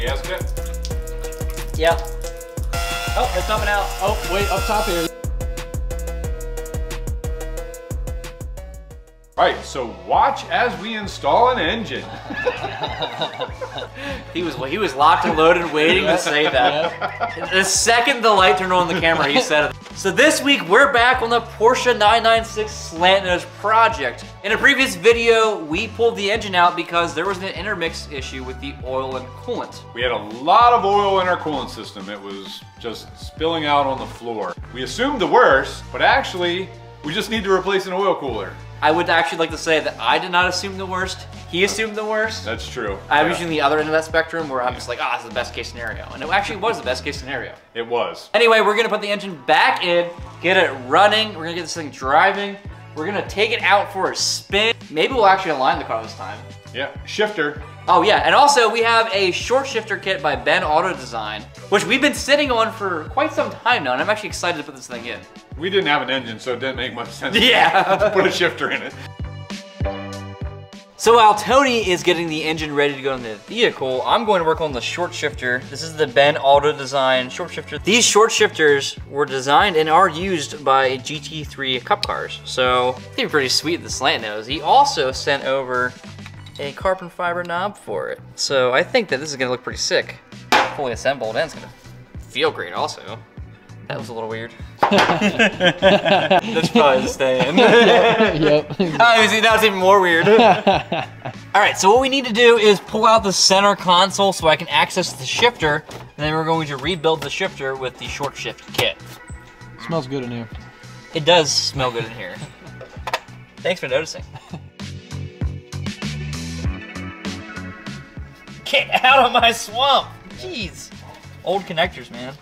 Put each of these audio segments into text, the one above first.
gasket? Yep. Oh, it's coming out. Oh, wait, up top here. All right, so watch as we install an engine. He was he was locked and loaded, waiting to say that. The second the light turned on the camera, he said it. So this week we're back on the Porsche 996 slant nose project. In a previous video, we pulled the engine out because there was an intermix issue with the oil and coolant. We had a lot of oil in our coolant system. It was just spilling out on the floor. We assumed the worst, but actually, we just need to replace an oil cooler. I would actually like to say that I did not assume the worst. He assumed the worst. That's true. I'm Yeah, usually the other end of that spectrum where I'm just like, ah, this is the best case scenario. And it actually was the best case scenario. It was. Anyway, we're gonna put the engine back in, get it running, we're gonna get this thing driving, we're gonna take it out for a spin. Maybe we'll actually align the car this time. Yeah, shifter. Oh yeah, and also we have a short shifter kit by Ben Auto Design, which we've been sitting on for quite some time now, and I'm actually excited to put this thing in. We didn't have an engine, so it didn't make much sense Yeah. to put a shifter in it. So while Tony is getting the engine ready to go in the vehicle, I'm going to work on the short shifter. This is the Ben Auto Design short shifter. These short shifters were designed and are used by GT3 Cup cars. So they're pretty sweet, the slant nose. He also sent over a carbon fiber knob for it. So I think that this is gonna look pretty sick. Fully assembled and it's gonna feel great also. That was a little weird. That's probably staying. yep. Oh, see, now it's even more weird. All right, so what we need to do is pull out the center console so I can access the shifter, and then we're going to rebuild the shifter with the short shift kit. Smells good in here. It does smell good in here. Thanks for noticing. Get out of my swamp! Jeez. Old connectors, man.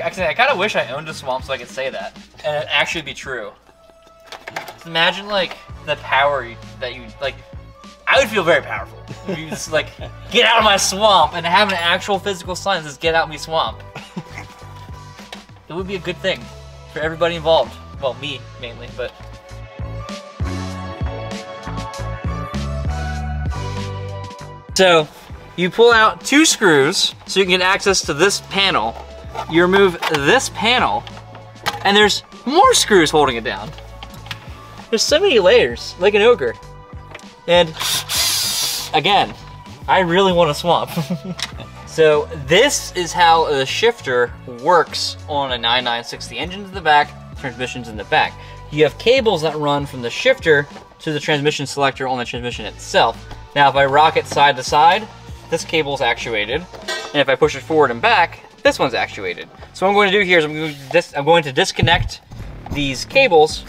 Actually, I kind of wish I owned a swamp so I could say that, and it actually be true. Just imagine like the power that you like. I would feel very powerful. If you just like get out of my swamp and have an actual physical sign that says "Get out of me swamp." It would be a good thing for everybody involved. Well, me mainly, but. So, you pull out two screws so you can get access to this panel. You remove this panel, and there's more screws holding it down. There's so many layers, like an ogre. And again, I really want a swamp. so this is how the shifter works on a 996. The engine's in the back, transmission's in the back. You have cables that run from the shifter to the transmission selector on the transmission itself. Now if I rock it side to side, this cable's actuated. And if I push it forward and back, this one's actuated. So what I'm going to do here is I'm going to, I'm going to disconnect these cables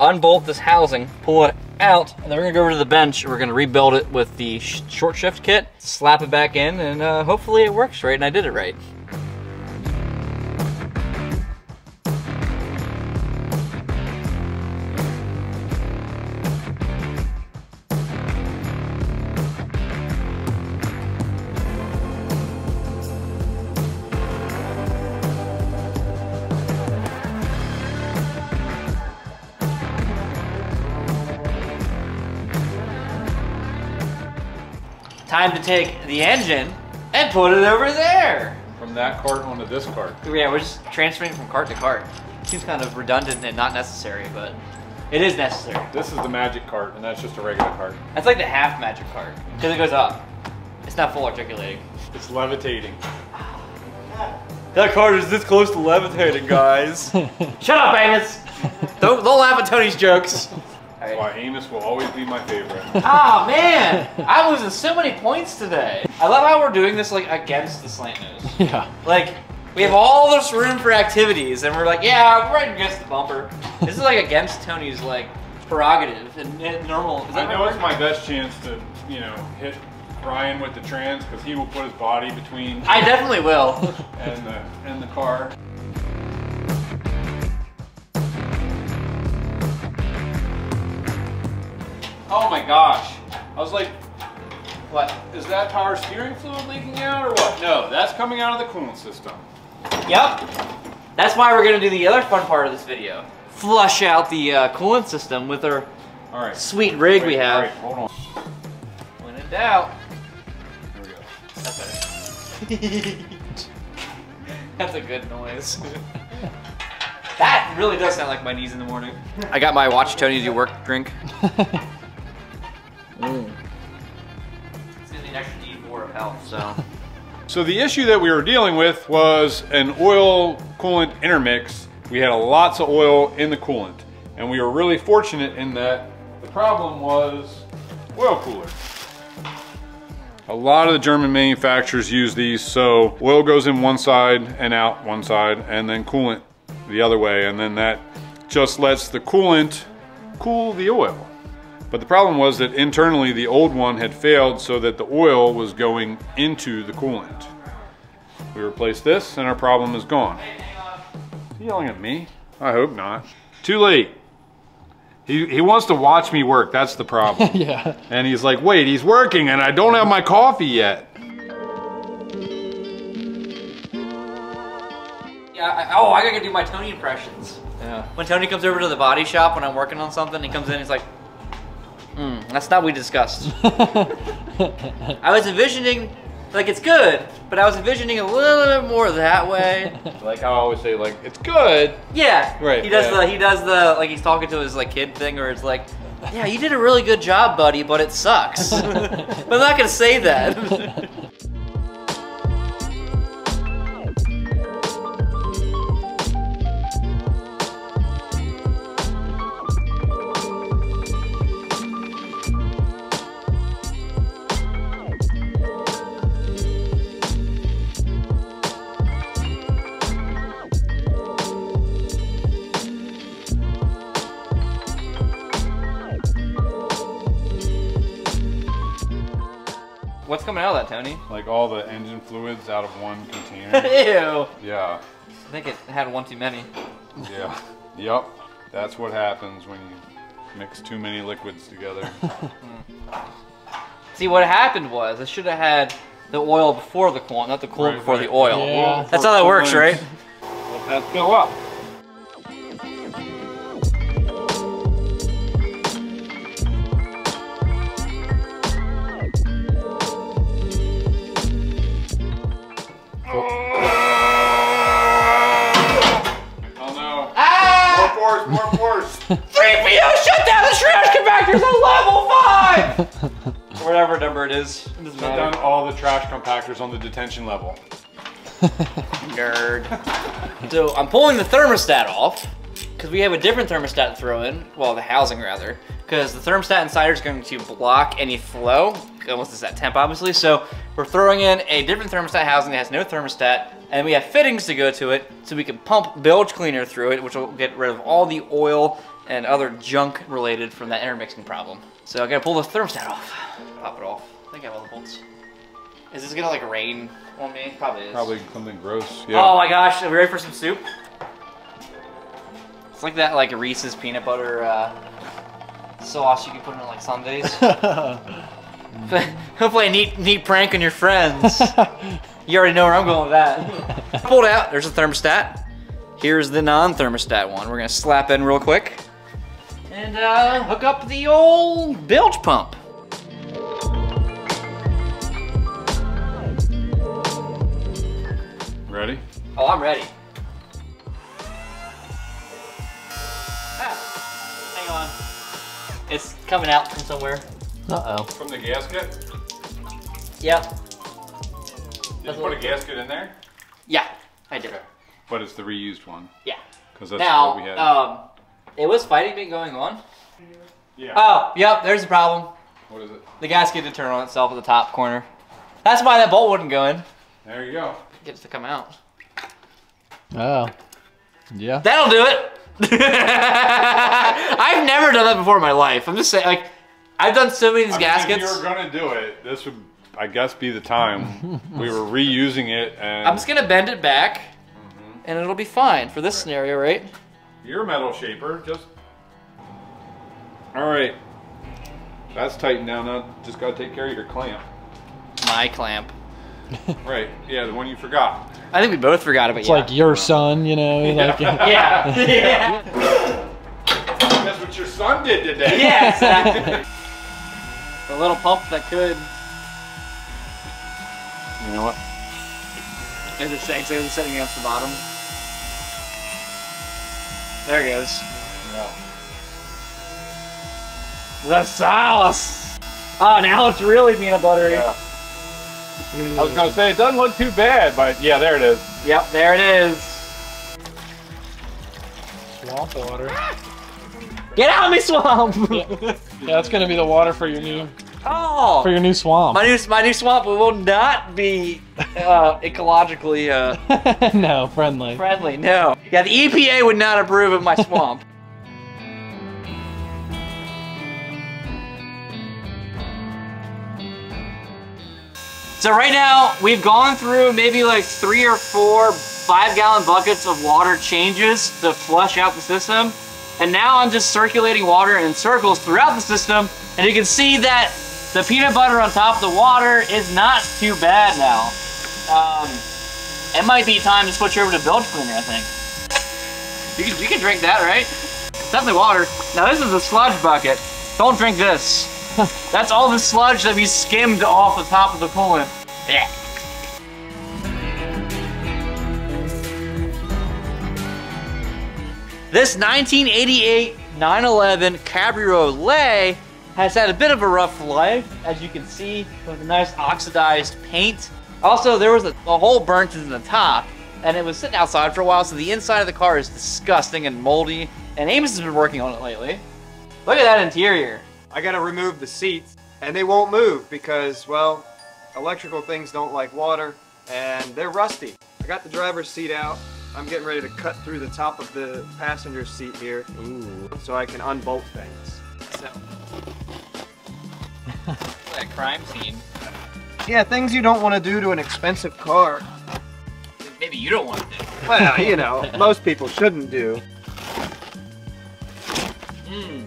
unbolt this housing, pull it out, and then we're gonna go over to the bench we're gonna rebuild it with the sh short shift kit, slap it back in, and uh, hopefully it works right and I did it right. Take the engine and put it over there. From that cart onto this cart. Yeah, we're just transferring from cart to cart. Seems kind of redundant and not necessary, but it is necessary. This is the magic cart, and that's just a regular cart. That's like the half magic cart because it goes up. It's not full articulating. It's levitating. That cart is this close to levitating, guys. Shut up, Amos. don't don't laugh at Tony's jokes. That's why Amos will always be my favorite. Oh man, I'm losing so many points today. I love how we're doing this like against the slant nose. Yeah. Like we have all this room for activities, and we're like, yeah, we're right against the bumper. This is like against Tony's like prerogative and, and normal. I know it's my best chance to, you know, hit Ryan with the trans because he will put his body between I definitely will. and the and the car. Oh my gosh! I was like, what? is that power steering fluid leaking out or what? No, that's coming out of the coolant system. Yep. That's why we're gonna do the other fun part of this video. Flush out the uh, coolant system with our All right. sweet rig we have. All right, hold on. When in doubt. Here we go. That's better. That's a good noise. that really does sound like my knees in the morning. I got my watch Tony do work drink. This gives me an extra D4 of health, so. So the issue that we were dealing with was an oil coolant intermix. We had lots of oil in the coolant and we were really fortunate in that the problem was oil cooler. A lot of the German manufacturers use these so oil goes in one side and out one side and then coolant the other way and then that just lets the coolant cool the oil. But the problem was that internally the old one had failed so that the oil was going into the coolant. We replaced this and our problem is gone. You yelling at me? I hope not. Too late. He, he wants to watch me work, that's the problem. yeah. and he's like, wait, he's working and I don't have my coffee yet. Yeah, I, oh, I gotta do my Tony impressions. Yeah. When Tony comes over to the body shop when I'm working on something, he comes in, he's like, hmm, that's not what we discussed. I was envisioning, like it's good, but I was envisioning a little bit more that way. Like I always say, like, it's good. Yeah. Right, He does yeah. the he does the like he's talking to his like kid thing where it's like, yeah, you did a really good job, buddy, but it sucks. but I'm not gonna say that. What's coming out of that, Tony? Like all the engine fluids out of one container. Ew. yeah, I think it had one too many. yeah, yep. That's what happens when you mix too many liquids together. Hmm. See, what happened was I should have had the oil before the coolant, not the coolant Right, before right. the oil. Yeah. That's how that works, right? Let that fill up. Ah! More force, more force. 3PO shut down the trash compactors on level 5! Whatever number it is. It doesn't Shut matter. down all the trash compactors on the detention level. Nerd. so I'm pulling the thermostat off because we have a different thermostat to throw in. Well, the housing rather. Because the thermostat inside is going to block any flow. Once it's at temp, obviously. So we're throwing in a different thermostat housing that has no thermostat. And we have fittings to go to it so we can pump bilge cleaner through it, which will get rid of all the oil and other junk related from that intermixing problem. So I gotta pull the thermostat off. Pop it off. I think I have all the bolts. Is this gonna like rain on me? Probably is. Probably something gross. yeah. Oh my gosh, are we ready for some soup? It's like that like Reese's peanut butter uh, sauce you can put in like sundaes. Hopefully a neat, neat prank on your friends. you already know where I'm going with that. Pulled out, there's a thermostat. Here's the non-thermostat one. We're gonna slap in real quick. And uh, hook up the old bilge pump. Ready? Oh, I'm ready. On. It's coming out from somewhere. Uh-oh. From the gasket? Yep. Did you put a gasket in there? Yeah, I did. Okay. But it's the reused one. Yeah. Because that's now, what we had. um, it was fighting me going on. yeah. Oh, yep, there's the problem. what is it? The gasket did turn on itself at the top corner. That's why that bolt wouldn't go in. There you go. Get it to come out. Oh. Yeah. That'll do it. I've never done that before in my life. I'm just saying, like, I've done so many of these I mean, gaskets. if you were gonna do it, this would, I guess, be the time. we were reusing it, and I'm just gonna bend it back, mm-hmm. and it'll be fine for this scenario, right? you're a metal shaper. Just all right. That's tightened down. Now just gotta take care of your clamp. My clamp. Right. Yeah, the one you forgot. I think we both forgot about It's like your son, you know. Like, yeah. yeah. That's what your son did today. Yeah, exactly. the little pump that could. You know what? Is it saying it's sitting against the bottom? There it goes. The sauce! Oh, now it's really peanut buttery. Yeah. I was gonna say it doesn't look too bad, but yeah, there it is. Yep, there it is. Swamp water. Get out of my swamp! Yeah, that's gonna be the water for your new oh! for your new swamp. My new, my new swamp will not be uh, ecologically uh, no, friendly. friendly. No. Yeah, the EPA would not approve of my swamp. so right now we've gone through maybe like three or four five gallon buckets of water changes to flush out the system. And now I'm just circulating water in circles throughout the system. And you can see that the peanut butter on top of the water is not too bad now. Um, it might be time to switch over to bilge cleaner, I think. You can, you can drink that, right? It's definitely water. Now this is a sludge bucket. Don't drink this. That's all the sludge that we skimmed off the top of the coolant. Yeah. This 1988 911 Cabriolet has had a bit of a rough life, as you can see from the nice oxidized paint. Also, there was a, a hole burnt in the top, and it was sitting outside for a while, so the inside of the car is disgusting and moldy. And Amos has been working on it lately. Look at that interior. I gotta remove the seats, and they won't move because, well, electrical things don't like water, and they're rusty. I got the driver's seat out. I'm getting ready to cut through the top of the passenger seat here, so I can unbolt things. So. a crime scene. Yeah, things you don't want to do to an expensive car. Maybe you don't want to do. Well, you know, most people shouldn't do. Mm.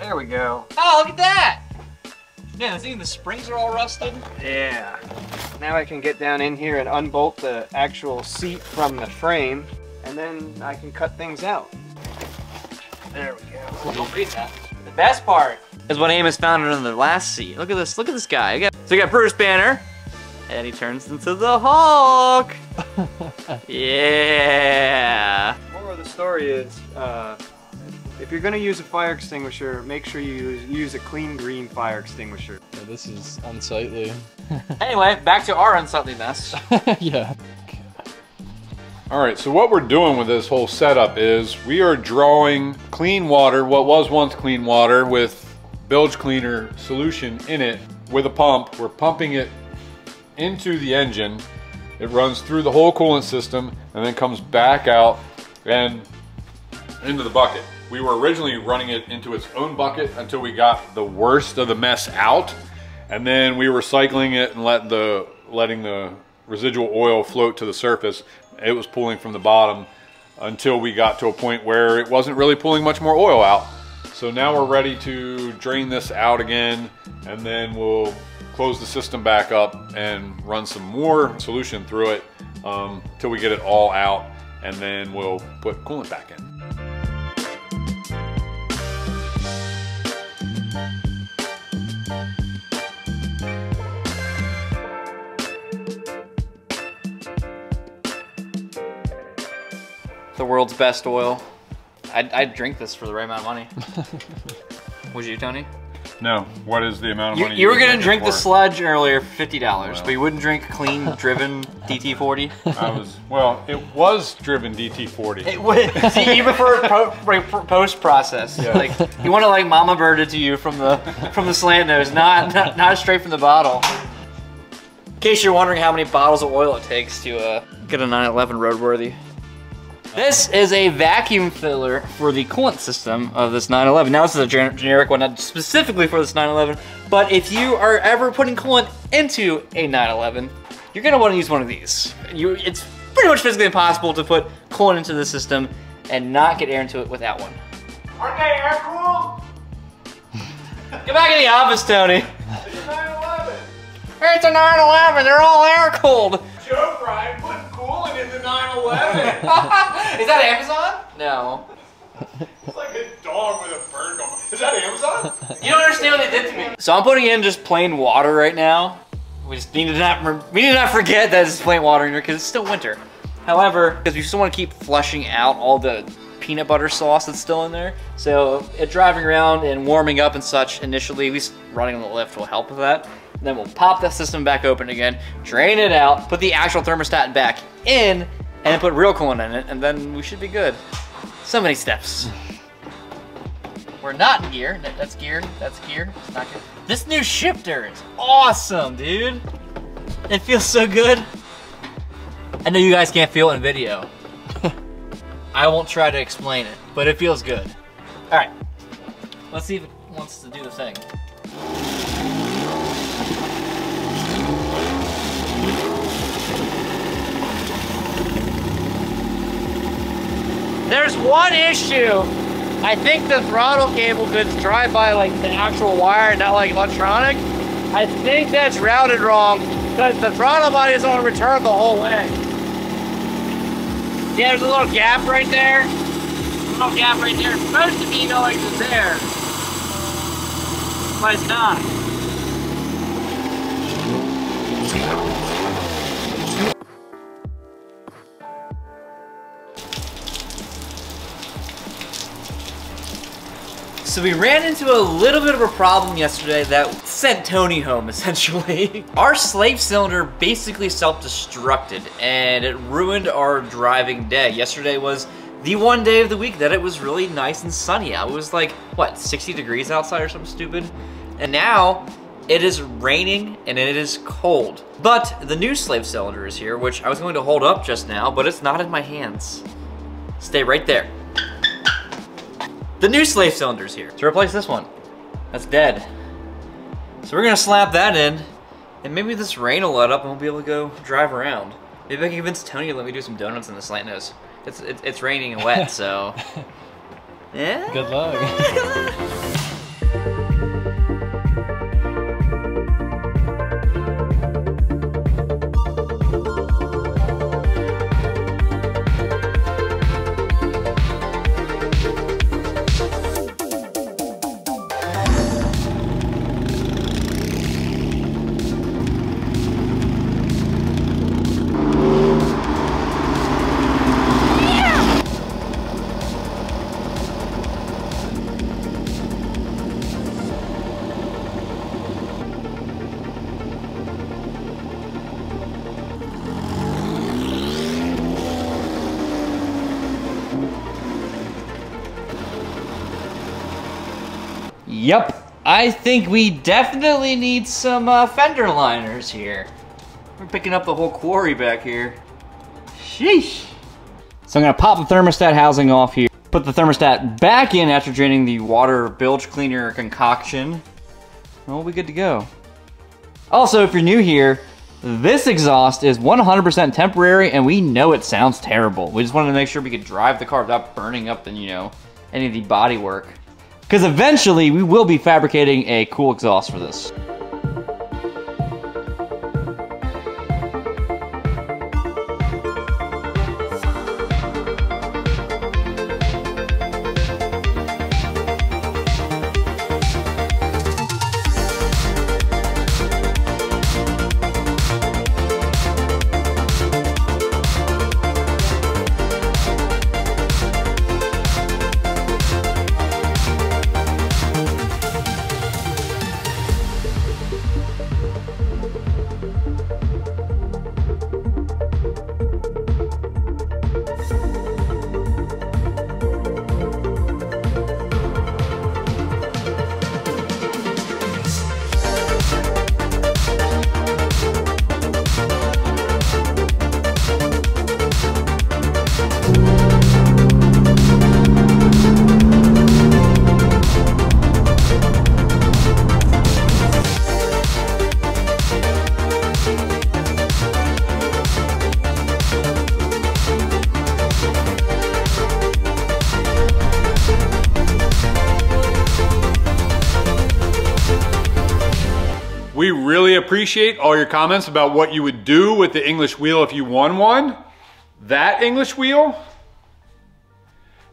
There we go. Oh, look at that! Yeah, I think the springs are all rusted. Yeah. Now I can get down in here and unbolt the actual seat from the frame, and then I can cut things out. There we go. Don't read that. The best part is what Amos found under the last seat. Look at this. Look at this guy. Got, so we got Bruce Banner, and he turns into the Hulk. yeah. Moral of the story is, uh, if you're gonna use a fire extinguisher, make sure you use, use a clean green fire extinguisher. Yeah, this is unsightly. Anyway, back to our unsightly mess. yeah. All right, so what we're doing with this whole setup is we are drawing clean water, what was once clean water, with bilge cleaner solution in it with a pump. We're pumping it into the engine. It runs through the whole coolant system and then comes back out and into the bucket. We were originally running it into its own bucket until we got the worst of the mess out. And then we were cycling it and let the, letting the residual oil float to the surface. It was pulling from the bottom until we got to a point where it wasn't really pulling much more oil out. So now we're ready to drain this out again and then we'll close the system back up and run some more solution through it um, we get it all out and then we'll put coolant back in. World's best oil. I'd, I'd drink this for the right amount of money. Would you, Tony? No, what is the amount of You, money you were gonna it drink the sludge earlier for fifty dollars, Well. but you wouldn't drink clean driven DT40. I was, well, it was driven DT40. It would. See, you prefer post process. Yeah. Like you want to like mama bird it to you from the from the slant nose, not, not not straight from the bottle. In case you're wondering how many bottles of oil it takes to uh, get a 911 roadworthy. This is a vacuum filler for the coolant system of this 911. Now this is a gen- generic one, not specifically for this 911, but if you are ever putting coolant into a 911, you're gonna wanna use one of these. You, it's pretty much physically impossible to put coolant into the system and not get air into it without one. Aren't they air cooled? Get back in the office, Tony. It's a 911. It's a 911, they're all air cooled. Joe Brian 911. is that Amazon? No. it's like a dog with a bird going. Is that Amazon? You don't understand what they did to me. So I'm putting in just plain water right now. we just need to not we need to not forget that it's plain water in here because it's still winter. However, because we still want to keep flushing out all the peanut butter sauce that's still in there. So it driving around and warming up and such initially, at least running on the lift will help with that. Then we'll pop that system back open again, drain it out, put the actual thermostat back in, and then put real coolant in it, and then we should be good. So many steps. We're not in gear. That's gear. That's gear. It's not gear. This new shifter is awesome, dude. It feels so good. I know you guys can't feel it in video. I won't try to explain it, but it feels good. All right, let's see if it wants to do the thing. There's one issue. I think the throttle cable could drive by like the actual wire, not like electronic. I think that's routed wrong because the throttle body is on return the whole way. Yeah, there's a little gap right there. Little gap right there. It's supposed to be going to there. But it's not. So we ran into a little bit of a problem yesterday that sent Tony home, essentially. our slave cylinder basically self-destructed, and it ruined our driving day. Yesterday was the one day of the week that it was really nice and sunny. It was like, what, 60 degrees outside or something stupid? And now, it is raining and it is cold. But the new slave cylinder is here, which I was going to hold up just now, but it's not in my hands. Stay right there. The new slave cylinder's here to replace this one. That's dead. So we're gonna slap that in, and maybe this rain will let up and we'll be able to go drive around. Maybe I can convince Tony to let me do some donuts in the slant nose. It's, it's, it's raining and wet, so. Yeah? Good luck. Yep. I think we definitely need some uh, fender liners here. We're picking up the whole quarry back here. Sheesh. So I'm gonna pop the thermostat housing off here. Put the thermostat back in after draining the water bilge cleaner concoction. And we'll be good to go. Also, if you're new here, this exhaust is 100% temporary and we know it sounds terrible. We just wanted to make sure we could drive the car without burning up the, you know, any of the body work. Because eventually we will be fabricating a cool exhaust for this. We really appreciate all your comments about what you would do with the English wheel if you won one. That English wheel.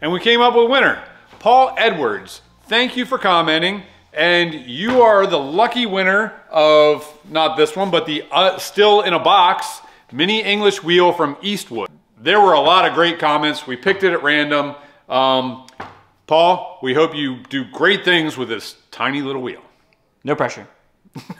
And we came up with a winner. Paul Edwards, thank you for commenting. And you are the lucky winner of, not this one, but the uh, still in a box mini English wheel from Eastwood. There were a lot of great comments. We picked it at random. Um, Paul, we hope you do great things with this tiny little wheel. No pressure.